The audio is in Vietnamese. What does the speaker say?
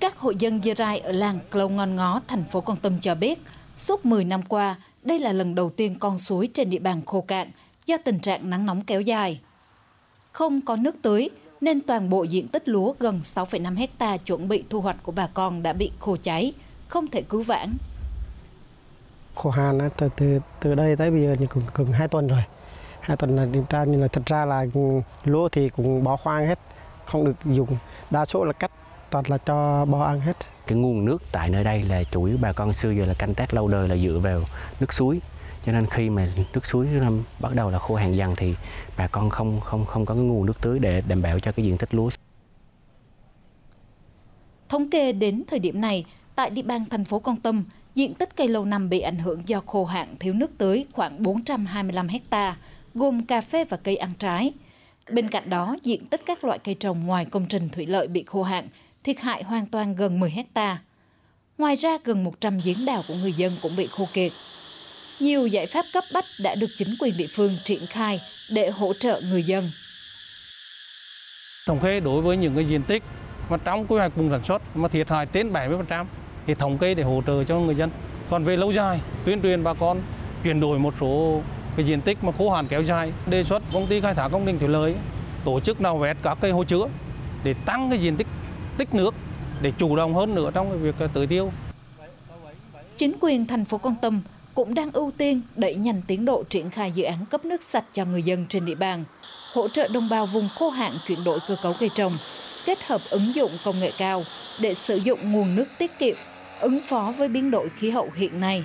Các hộ dân dê Rai ở làng Clau Ngon Ngó, thành phố Con Tâm cho biết, suốt 10 năm qua, đây là lần đầu tiên con suối trên địa bàn khô cạn do tình trạng nắng nóng kéo dài. Không có nước tưới nên toàn bộ diện tích lúa gần 6,5 hecta chuẩn bị thu hoạch của bà con đã bị khô cháy, không thể cứu vãn. Khô hạn từ, từ, từ đây tới bây giờ thì cũng gần 2 tuần rồi. Hai tuần là điều tra nhưng là thật ra là lúa thì cũng bỏ hoang hết, không được dùng. Đa số là cắt toàn là cho bò ăn hết. Cái nguồn nước tại nơi đây là chủ yếu bà con xưa giờ là canh tác lâu đời là dựa vào nước suối. Cho nên khi mà nước suối năm bắt đầu là khô hạn dần thì bà con không không không có cái nguồn nước tưới để đảm bảo cho cái diện tích lúa. Thống kê đến thời điểm này, tại địa bàn thành phố Con Tum, diện tích cây lâu năm bị ảnh hưởng do khô hạn thiếu nước tưới khoảng 425 hecta, gồm cà phê và cây ăn trái. Bên cạnh đó, diện tích các loại cây trồng ngoài công trình thủy lợi bị khô hạn, thiệt hại hoàn toàn gần 10 hecta. Ngoài ra, gần 100 giếng đào của người dân cũng bị khô kiệt. Nhiều giải pháp cấp bách đã được chính quyền địa phương triển khai để hỗ trợ người dân. Thống kê đối với những cái diện tích mà trong quy hoạch vùng sản xuất mà thiệt hại trên 70% thì thống kê để hỗ trợ cho người dân. Còn về lâu dài, tuyên truyền bà con chuyển đổi một số cái diện tích mà khô hạn kéo dài, đề xuất công ty khai thác công trình thủy lợi tổ chức nào vét các cây hồ chứa để tăng cái diện tích tích nước để chủ động hơn nữa trong cái việc à, tưới tiêu. Chính quyền thành phố Con Tum cũng đang ưu tiên đẩy nhanh tiến độ triển khai dự án cấp nước sạch cho người dân trên địa bàn, hỗ trợ đồng bào vùng khô hạn chuyển đổi cơ cấu cây trồng, kết hợp ứng dụng công nghệ cao để sử dụng nguồn nước tiết kiệm, ứng phó với biến đổi khí hậu hiện nay.